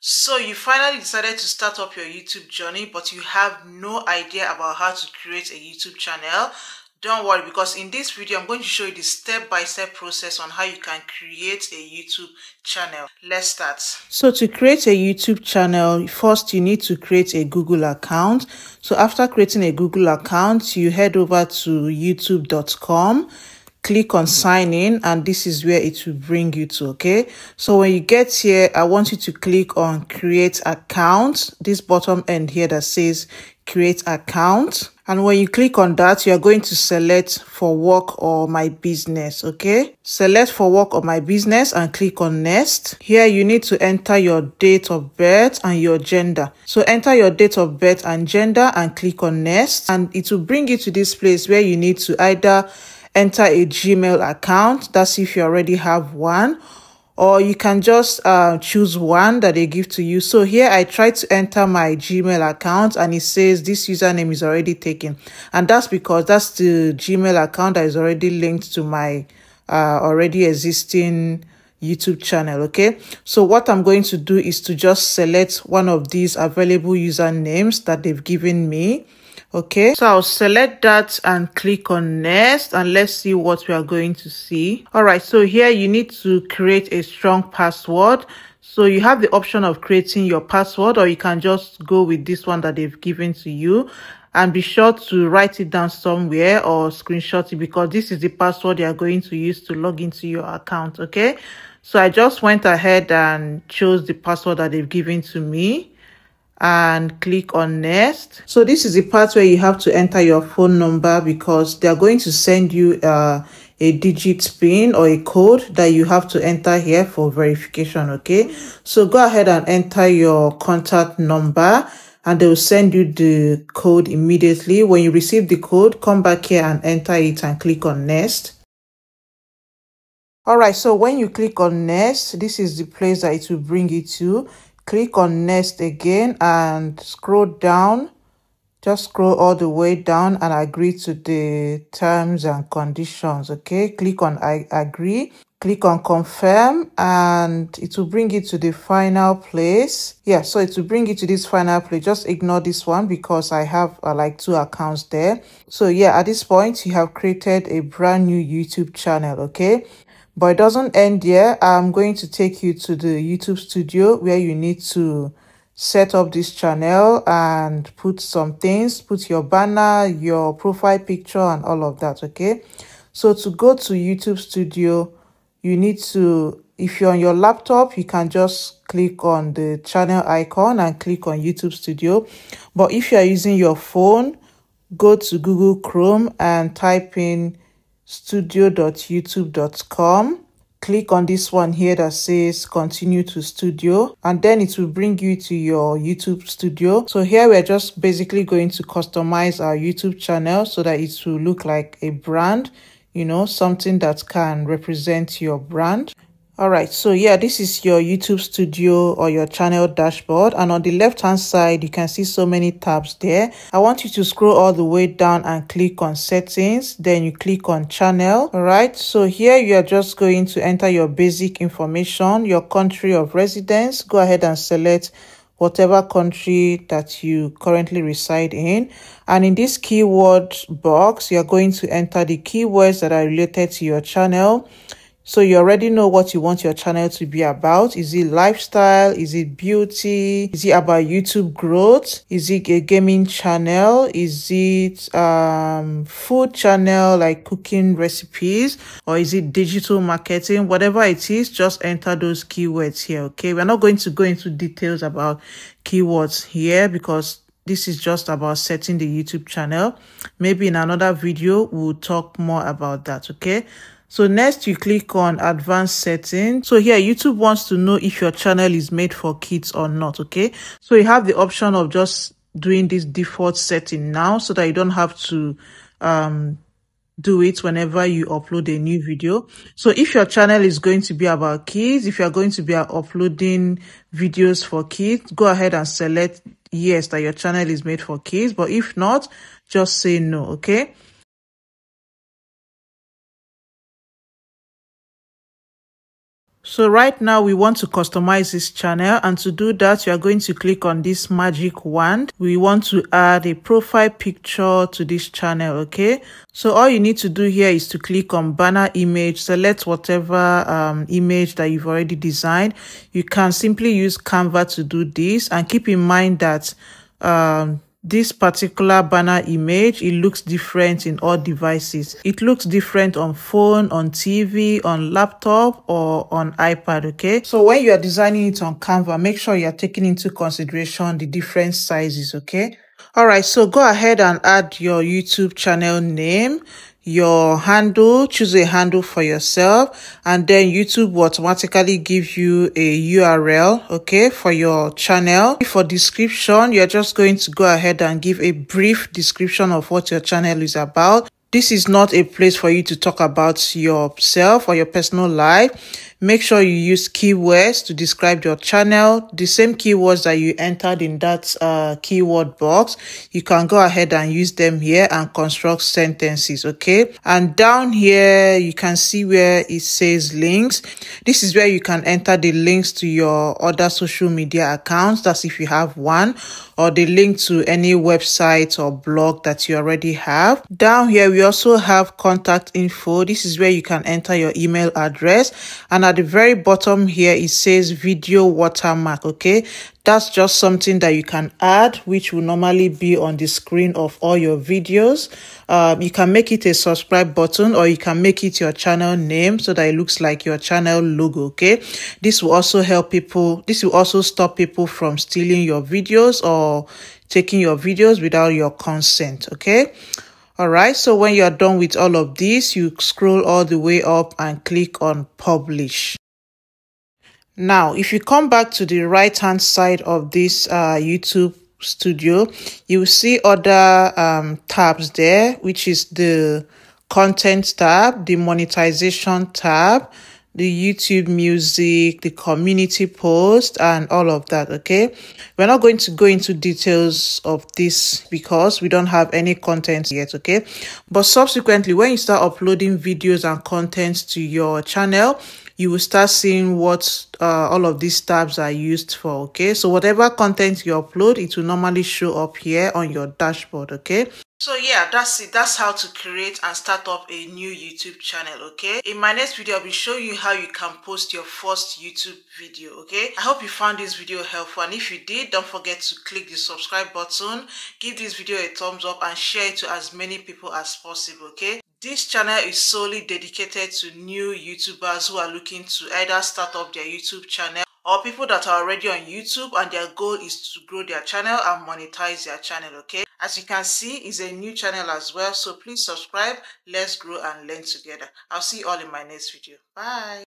So you finally decided to start up your YouTube journey, but you have no idea about how to create a YouTube channel. Don't worry because in this video, I'm going to show you the step-by-step -step process on how you can create a YouTube channel. Let's start. So to create a YouTube channel, first you need to create a Google account. So after creating a Google account, you head over to youtube.com click on sign in and this is where it will bring you to okay? So when you get here i want you to click on create account. This bottom end here that says create account. And when you click on that you are going to select for work or my business okay? Select for work or my business and click on next. Here you need to enter your date of birth and your gender. So enter your date of birth and gender and click on next. And it will bring you to this place where you need to either enter a Gmail account. That's if you already have one. Or you can just uh, choose one that they give to you. So here I try to enter my Gmail account and it says this username is already taken. And that's because that's the Gmail account that is already linked to my uh, already existing YouTube channel. Okay. So what I'm going to do is to just select one of these available usernames that they've given me okay. So i'll select that and click on next and let's see what we are going to see. All right. So here you need to create a strong password. So you have the option of creating your password or you can just go with this one that they've given to you and be sure to write it down somewhere or screenshot it because this is the password you are going to use to log into your account. Okay. So i just went ahead and chose the password that they've given to me and click on next. So this is the part where you have to enter your phone number because they're going to send you uh, a digit pin or a code that you have to enter here for verification okay? So go ahead and enter your contact number and they will send you the code immediately. When you receive the code come back here and enter it and click on next. All right so when you click on next this is the place that it will bring you to click on next again and scroll down. Just scroll all the way down and agree to the terms and conditions okay? Click on i agree. Click on confirm and it will bring you to the final place. Yeah so it will bring you to this final place. Just ignore this one because i have uh, like two accounts there. So yeah at this point you have created a brand new youtube channel okay but it doesn't end here. I'm going to take you to the YouTube studio where you need to set up this channel and put some things, put your banner, your profile picture and all of that, okay? So to go to YouTube studio, you need to, if you're on your laptop, you can just click on the channel icon and click on YouTube studio. But if you are using your phone, go to Google Chrome and type in studio.youtube.com click on this one here that says continue to studio and then it will bring you to your youtube studio. So here we're just basically going to customize our youtube channel so that it will look like a brand you know something that can represent your brand all right so yeah this is your youtube studio or your channel dashboard. And on the left hand side you can see so many tabs there. I want you to scroll all the way down and click on settings. Then you click on channel. All right so here you are just going to enter your basic information your country of residence. Go ahead and select whatever country that you currently reside in. And in this keyword box, you're going to enter the keywords that are related to your channel. So you already know what you want your channel to be about. Is it lifestyle? Is it beauty? Is it about YouTube growth? Is it a gaming channel? Is it um food channel like cooking recipes? Or is it digital marketing? Whatever it is, just enter those keywords here. Okay. We're not going to go into details about keywords here because this is just about setting the YouTube channel. Maybe in another video, we'll talk more about that. Okay. So next you click on advanced settings. So here YouTube wants to know if your channel is made for kids or not. Okay. So you have the option of just doing this default setting now so that you don't have to um do it whenever you upload a new video. So if your channel is going to be about kids, if you're going to be uploading videos for kids, go ahead and select yes that your channel is made for kids. But if not, just say no. Okay. So right now we want to customize this channel and to do that you are going to click on this magic wand. We want to add a profile picture to this channel, okay? So all you need to do here is to click on banner image, select whatever um, image that you've already designed. You can simply use Canva to do this and keep in mind that um, this particular banner image it looks different in all devices. It looks different on phone on tv on laptop or on ipad okay? So when you are designing it on canva make sure you are taking into consideration the different sizes okay? All right so go ahead and add your youtube channel name your handle, choose a handle for yourself, and then YouTube will automatically give you a URL, okay, for your channel. For description, you're just going to go ahead and give a brief description of what your channel is about. This is not a place for you to talk about yourself or your personal life Make sure you use keywords to describe your channel. The same keywords that you entered in that uh, keyword box, you can go ahead and use them here and construct sentences, okay? And down here, you can see where it says links. This is where you can enter the links to your other social media accounts. That's if you have one or the link to any website or blog that you already have. Down here, we also have contact info. This is where you can enter your email address and at the very bottom here, it says video watermark, okay? That's just something that you can add, which will normally be on the screen of all your videos. Um, you can make it a subscribe button or you can make it your channel name so that it looks like your channel logo, okay? This will also help people, this will also stop people from stealing your videos or taking your videos without your consent, okay? All right, so when you're done with all of this, you scroll all the way up and click on publish. Now, if you come back to the right hand side of this uh, YouTube studio, you will see other um, tabs there, which is the content tab, the monetization tab, the YouTube music, the community post, and all of that. Okay. We're not going to go into details of this because we don't have any content yet. Okay. But subsequently, when you start uploading videos and content to your channel, you will start seeing what uh, all of these tabs are used for okay so whatever content you upload it will normally show up here on your dashboard okay so yeah, that's it. That's how to create and start up a new YouTube channel, okay? In my next video, I'll be showing you how you can post your first YouTube video, okay? I hope you found this video helpful and if you did, don't forget to click the subscribe button, give this video a thumbs up and share it to as many people as possible, okay? This channel is solely dedicated to new YouTubers who are looking to either start up their YouTube channel or people that are already on YouTube and their goal is to grow their channel and monetize their channel, okay? As you can see, it's a new channel as well, so please subscribe. Let's grow and learn together. I'll see you all in my next video. Bye.